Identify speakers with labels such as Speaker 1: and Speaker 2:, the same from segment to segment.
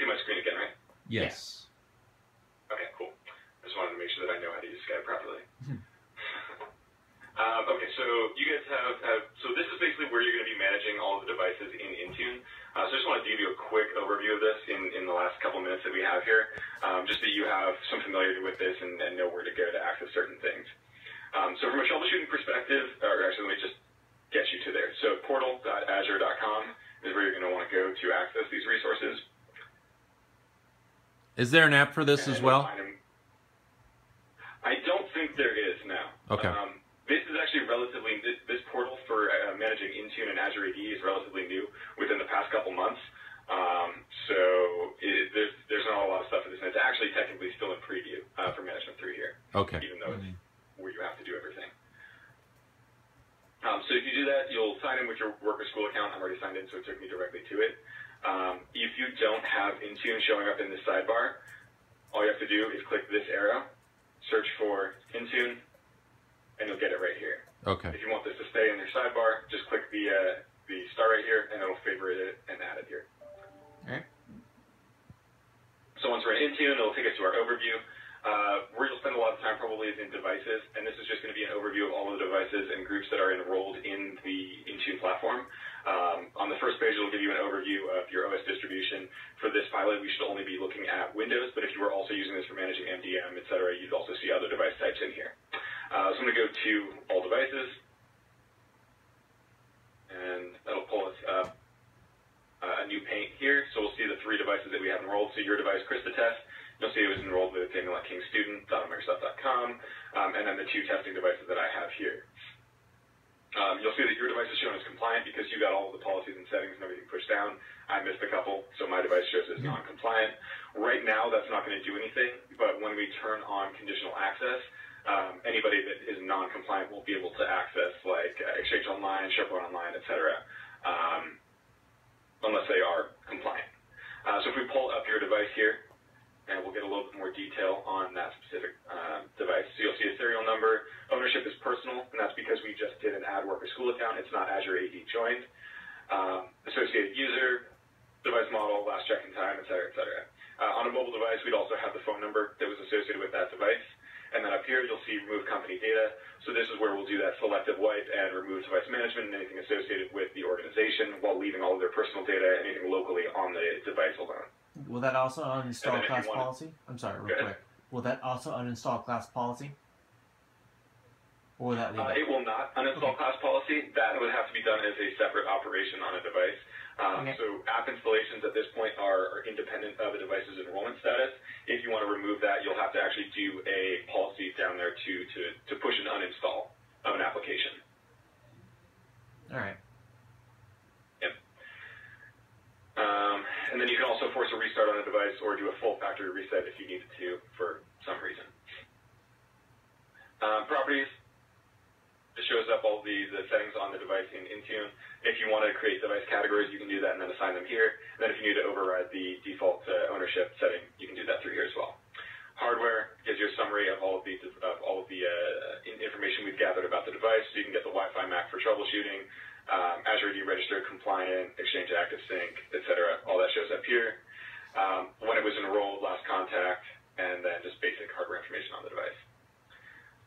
Speaker 1: see my screen again, right?
Speaker 2: Yes.
Speaker 1: Okay, cool. I just wanted to make sure that I know how to use Skype properly. um, okay, so you guys have, have, so this is basically where you're going to be managing all the devices in Intune. Uh, so I just wanted to give you a quick overview of this in, in the last couple minutes that we have here, um, just that you have some familiarity with this and, and know where to go to access certain things. Um, so from a troubleshooting perspective, or actually let me just get you to there. So portal.azure.com is where you're going to want to go to access these resources.
Speaker 2: Is there an app for this as well?
Speaker 1: I don't think there is now.
Speaker 2: Okay.
Speaker 1: Um, this is actually relatively this, this portal for uh, managing Intune and Azure AD is relatively new within the past couple months. Um, so it, there's there's not a lot of stuff for this, and it's actually technically still in preview uh, for Management 3 here,
Speaker 2: Okay.
Speaker 1: even though it's where you have to do everything. Um, so if you do that, you'll sign in with your work or school account. I'm already signed in, so it took me directly to it. Um, if you don't have Intune showing up in the sidebar, all you have to do is click this arrow, search for Intune, and you'll get it right here.
Speaker 2: Okay.
Speaker 1: If you want this to stay in your sidebar, just click the uh, the star right here, and it'll favorite it and add it here.
Speaker 3: Alright.
Speaker 1: So once we're in Intune, it'll take us to our overview. Uh, where you'll spend a lot of time probably is in devices, and this is just going to be an overview of all the devices and groups that are enrolled in the Intune platform. Um, on the first page, it'll give you an overview of your OS distribution. For this pilot, we should only be looking at Windows, but if you were also using this for managing MDM, et cetera, you'd also see other device types in here. Uh, so I'm going to go to All Devices, and that'll pull us up uh, a new paint here. So we'll see the three devices that we have enrolled. So your device, Krista Test, you'll see it was enrolled with daniel.kingstudent.microsoft.com, um, and then the two testing devices that I have here. Um, you'll see that your device is shown as compliant because you got all of the policies and settings and everything pushed down. I missed a couple, so my device shows as non-compliant. Right now, that's not going to do anything, but when we turn on conditional access, um, anybody that is non-compliant won't be able to access like uh, Exchange Online, SharePoint Online, etc. Um, unless they are compliant. Uh, so if we pull up your device here, and we'll get a little bit more detail on that specific uh, device. So you'll see a serial number. Ownership is personal, and that's because we just did an add work or school account. It's not Azure AD joined. Um, associated user, device model, last check-in time, et cetera, et cetera. Uh, on a mobile device, we'd also have the phone number that was associated with that device. And then up here, you'll see remove company data. So this is where we'll do that selective wipe and remove device management and anything associated with the organization while leaving all of their personal data, anything locally on the device alone.
Speaker 3: Will that also uninstall
Speaker 1: And then if you
Speaker 3: class policy? I'm sorry, real quick. Will that also uninstall class policy? Or will that leave
Speaker 1: Uh,
Speaker 3: it?
Speaker 1: it will not uninstall class policy. That would have to be done as a separate operation on a device. Um,
Speaker 3: Okay.
Speaker 1: So app installations at this point are, are independent of a device's enrollment status. If you want to remove that, you'll have to actually do a policy down there to, to, to push an uninstall of an application.
Speaker 3: Alright. Yep.
Speaker 1: Um, and then you can also force a restart on a device or do a full factory reset if you needed to for some reason. Um, properties. It shows up all the, the settings on the device in Intune. If you want to create device categories, you can do that and then assign them here. And then if you need to override the default uh, ownership setting, you can do that through here as well. Hardware gives you a summary of all of the of all of the uh, information we've gathered about the device, so you can get the Wi-Fi Mac for troubleshooting, um, AD registered, compliant, Exchange Active Sync, etc. All that shows up here. Um, when it was enrolled, last contact, and then just basic hardware information on the device.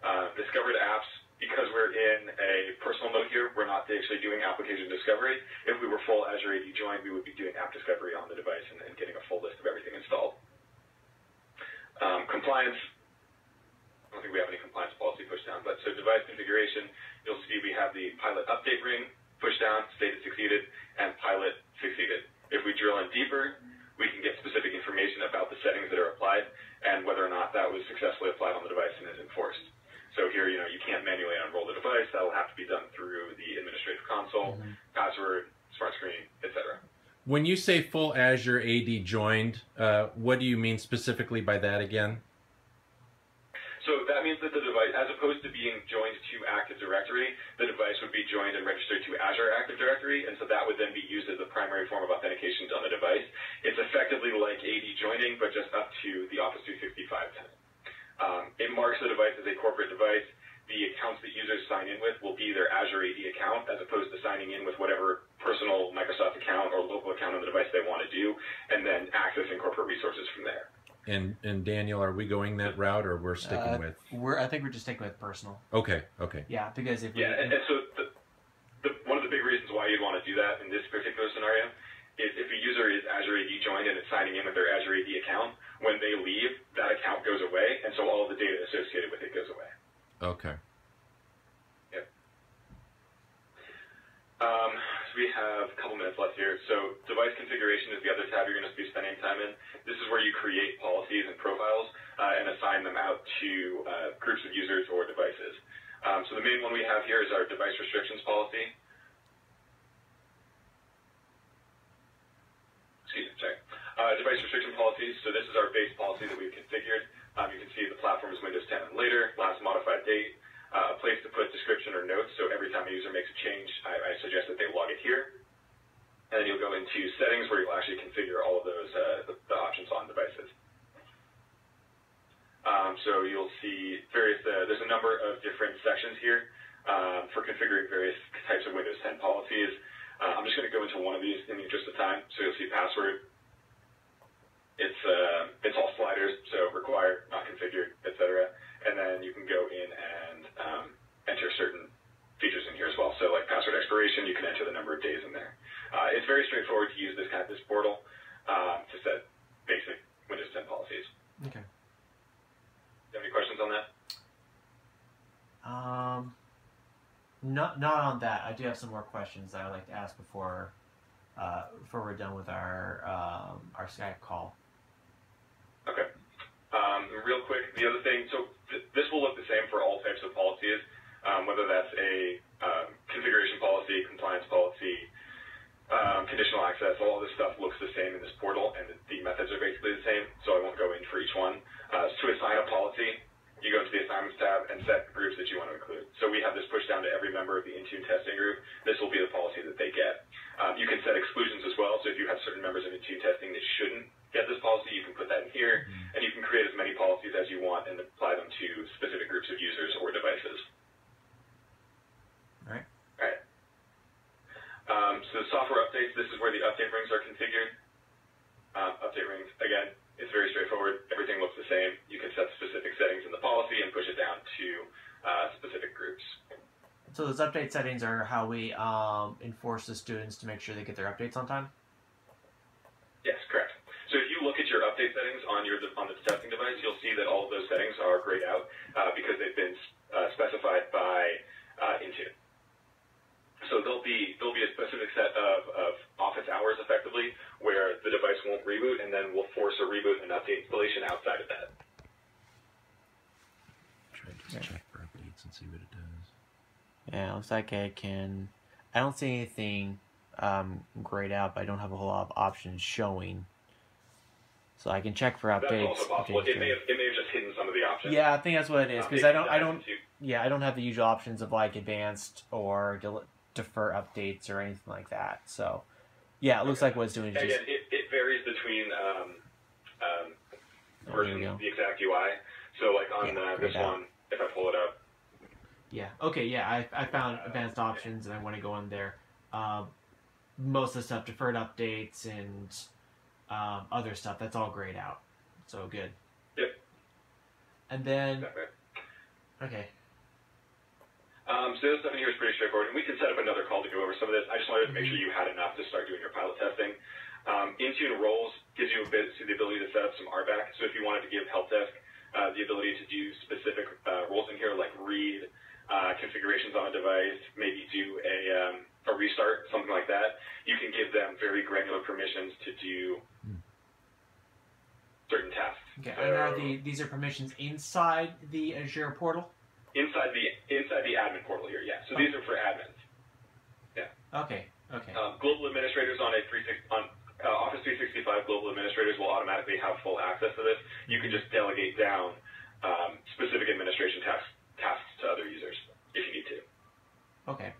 Speaker 1: Uh, discovered apps, because we're in a personal mode here, we're not actually doing application discovery. If we were full Azure AD joined, we would be doing app discovery on the device and, and getting a full list of everything installed. Um, compliance, I don't think we have any compliance policy pushed down, but so device configuration, you'll see we have the pilot update ring pushed down, stated succeeded, and pilot succeeded. If we drill in deeper, we can get specific information about the settings that are applied and whether or not that was successfully applied on the device and is enforced. So here, you know, you can't manually unroll the device. That will have to be done through the administrative console, password, smart screen, etc.
Speaker 2: When you say full Azure AD joined, uh, what do you mean specifically by that again?
Speaker 1: That means that the device, as opposed to being joined to Active Directory, the device would be joined and registered to Azure Active Directory, and so that would then be used as the primary form of authentication on the device. It's effectively like AD joining, but just up to the Office 365 tenant. Um, it marks the device as a corporate device. The accounts that users sign in with will be their Azure AD account, as opposed to signing in with whatever personal Microsoft account or local account on the device they want to do, and then accessing corporate resources from there.
Speaker 2: And and Daniel, are we going that route or we're sticking
Speaker 3: Uh,
Speaker 2: with?
Speaker 3: We're I think we're just sticking with personal.
Speaker 2: Okay, okay.
Speaker 3: Yeah, because if we,
Speaker 1: Yeah, and, and so the, the, one of the big reasons why you'd want to do that in this particular scenario is if a user is Azure AD joined and it's signing in with their Azure AD account, when they leave, that account goes away, and so all of the data associated with it goes away.
Speaker 2: Okay.
Speaker 1: Um, so we have a couple minutes left here. So device configuration is the other tab you're going to be spending time in. This is where you create policies and profiles uh, and assign them out to uh, groups of users or devices. Um, so the main one we have here is our device restrictions policy. Excuse me, sorry. Uh, device restriction policies. So this is our base policy that we've configured. Um, you can see the platform is Windows 10 and later, last modified date, uh, a place to put description or notes. So every time a user makes a change, I, I suggest that they log it here. And then you'll go into settings where you'll actually configure all of those uh, the, the options on devices. Um, so you'll see various. Uh, there's a number of different sections here um, for configuring various types of Windows 10 policies. Uh, I'm just going to go into one of these in the interest of time. So you'll see password. It's uh, it's all sliders, so required, not configured, etc. And then you can go in and um, enter certain features in here as well. So like password expiration, you can enter the number of days in there. Uh, it's very straightforward to use this kind of this portal um, to set basic Windows 10 policies.
Speaker 3: okay.
Speaker 1: Do you have any questions on that?
Speaker 3: Um, not not on that. I do have some more questions that I'd like to ask before uh, before we're done with our um, our Skype call.
Speaker 1: Okay. Um, real quick, the other thing, so th- this will look the same for all types of policies, um, whether that's a um, configuration policy, compliance policy, um, conditional access, all this stuff looks the same in this portal, and the, the methods are basically the same, so I won't go in for each one. Uh, to assign a policy, you go into the assignments tab and set groups that you want to include. So we have this pushed down to every member of the Intune testing group. This will be the policy that they get. Um, you can set exclusions as well, so if you have certain members of Intune testing that shouldn't get this policy, you can put that in here, and you can create as many policies as you want and apply them to specific groups of users or devices.
Speaker 3: Alright.
Speaker 1: Alright. Um, so software updates, this is where the update rings are configured. Um, update rings, again, it's very straightforward. Everything looks the same. You can set specific settings in the policy and push it down to uh, specific groups.
Speaker 3: So those update settings are how we um, enforce the students to make sure they get their updates on time.
Speaker 1: Yes, correct. So if you look at your update settings on your on the testing device, you'll see that all of those settings are grayed out uh, because they've been uh, specified by uh, Intune. So there'll be there'll be a specific set of, of office hours effectively where the device won't reboot, and then we'll force a reboot and update installation outside of that.
Speaker 2: Try to just check for updates and see what it does.
Speaker 3: Yeah, it looks like I can. I don't see anything um, grayed out, but I don't have a whole lot of options showing. So I can check for
Speaker 1: That's
Speaker 3: updates.
Speaker 1: also possible.
Speaker 3: updates
Speaker 1: It may have it may have just hidden some of the options.
Speaker 3: yeah, I think that's what it is
Speaker 1: Um,
Speaker 3: because
Speaker 1: if
Speaker 3: I don't. I don't. Yeah, I don't have the usual options of like advanced or del- defer updates or anything like that. So, yeah, it looks like what it's doing is
Speaker 1: Again,
Speaker 3: just.
Speaker 1: it, it varies between um, um, versions of the exact UI. So like on
Speaker 3: Yeah,
Speaker 1: uh, this one, if I pull it up,
Speaker 3: Yeah. Okay. Yeah, I, I found advanced options, and I want to go in there. Um, most of the stuff, deferred updates and um, other stuff, that's all grayed out. So good.
Speaker 1: Yep.
Speaker 3: And then, okay.
Speaker 1: Um, so this stuff in here is pretty straightforward, and we can set up another call to go over some of this. I just wanted to make sure you had enough to start doing your pilot testing. Um, Intune roles gives you a bit so the ability to set up some RBAC. So if you wanted to give help desk uh, the ability to do specific uh, roles in here, like read uh, configurations on a device, maybe do a, um, a restart, something like that, you can give them very granular permissions to do certain tasks.
Speaker 3: Okay.
Speaker 1: So
Speaker 3: and are the these are permissions inside the Azure portal?
Speaker 1: inside the inside the admin portal here, yeah. So these are for admins. Yeah.
Speaker 3: Okay. Okay.
Speaker 1: Um, global administrators on a 360 on uh, Office 365 global administrators will automatically have full access to this. You can just delegate down um, specific administration tasks to other users if you need to.
Speaker 3: Okay.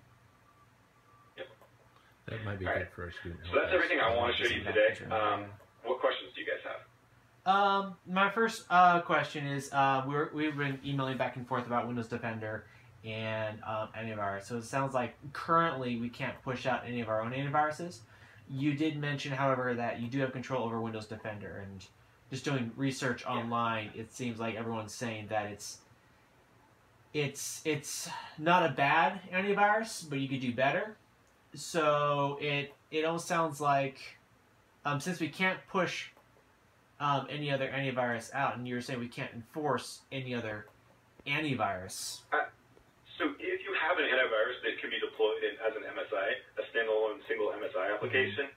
Speaker 2: That might be
Speaker 1: All
Speaker 2: good
Speaker 1: right.
Speaker 2: for our student.
Speaker 1: So that's everything I want to show you today. Um, what questions do you guys have?
Speaker 3: Um, my first uh, question is uh, we're, we've been emailing back and forth about Windows Defender and um, antivirus. So it sounds like currently we can't push out any of our own antiviruses. You did mention, however, that you do have control over Windows Defender, and just doing research
Speaker 1: Yeah.
Speaker 3: online, it seems like everyone's saying that it's it's it's not a bad antivirus, but you could do better. So it it almost sounds like um, since we can't push um, any other antivirus out, and you're saying we can't enforce any other antivirus.
Speaker 1: So if you have an antivirus that can be deployed in, as an MSI, a standalone single MSI application,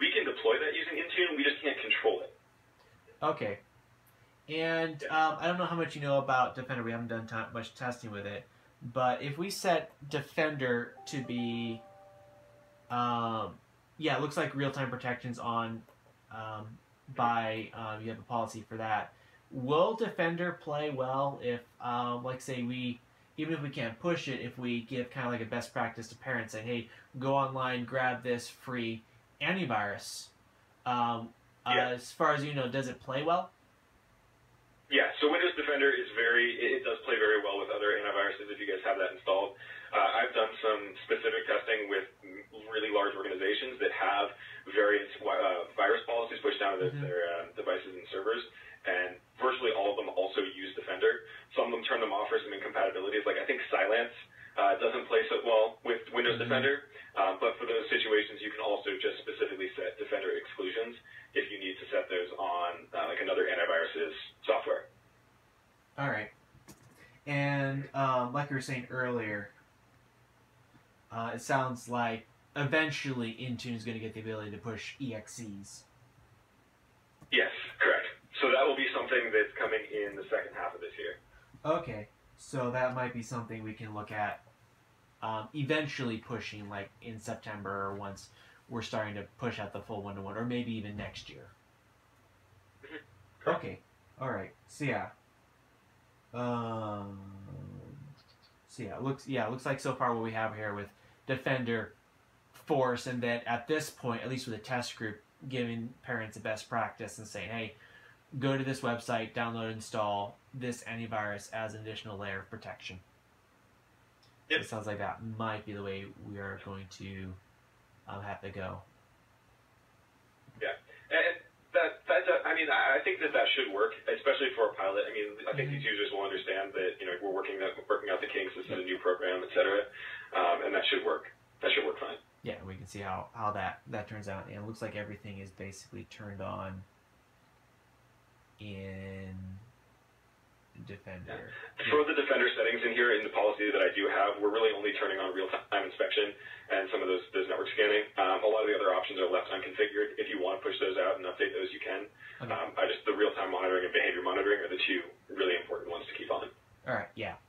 Speaker 1: we can deploy that using Intune. We just can't control it.
Speaker 3: Okay. And um, I don't know how much you know about Defender. We haven't done t- much testing with it. But if we set Defender to be, um, yeah, it looks like real time protections on um, by, um, you have a policy for that. Will Defender play well if, um, like, say, we, even if we can't push it, if we give kind of like a best practice to parents saying, hey, go online, grab this free antivirus? Um,
Speaker 1: Yeah.
Speaker 3: uh, as far as you know, does it play well?
Speaker 1: So Windows Defender is very, it it does play very well with other antiviruses if you guys have that installed. Uh, I've done some specific testing with really large organizations that have various uh, virus policies pushed down to
Speaker 3: Mhm.
Speaker 1: their uh, devices and servers, and virtually all of them also use Defender. Some of them turn them off for some incompatibilities, like I think Cylance uh, doesn't play so well with Windows
Speaker 3: Mhm.
Speaker 1: Defender, um, but for those situations you can also just specifically set Defender exclusions if you need to set those on uh, like another antivirus's software.
Speaker 3: All right. And um, like you were saying earlier, uh, it sounds like eventually Intune is going to get the ability to push EXEs.
Speaker 1: Yes, correct. So that will be something that's coming in the second half of this year.
Speaker 3: Okay, so that might be something we can look at um, eventually pushing, like in September or once we're starting to push out the full one to one, or maybe even next year.
Speaker 1: Mhm.
Speaker 3: Okay, all right. So yeah. Um. So yeah, it looks yeah, it looks like so far what we have here with Defender, Force, and then at this point, at least with a test group, giving parents a best practice and saying, hey, go to this website, download, install this antivirus as an additional layer of protection.
Speaker 1: Yep.
Speaker 3: it sounds like that might be the way we are going to um, have to go.
Speaker 1: And that, that, that I mean, I think that that should work, especially for a pilot. I mean, I think these users will understand that you know we're working that working out the kinks. This is a new program, et cetera, um, and that should work. That should work fine.
Speaker 3: Yeah, we can see how, how that, that turns out. And it looks like everything is basically turned on in Defender.
Speaker 1: For the Defender settings in here in the policy that I do have, we're really only turning on real-time inspection and some of those, those network scanning. Um, a lot of the other options are left unconfigured. If you want to push those out and update those, you can.
Speaker 3: Okay.
Speaker 1: Um, I just the real-time monitoring and behavior monitoring are the two really important ones to keep on.
Speaker 3: All right, yeah.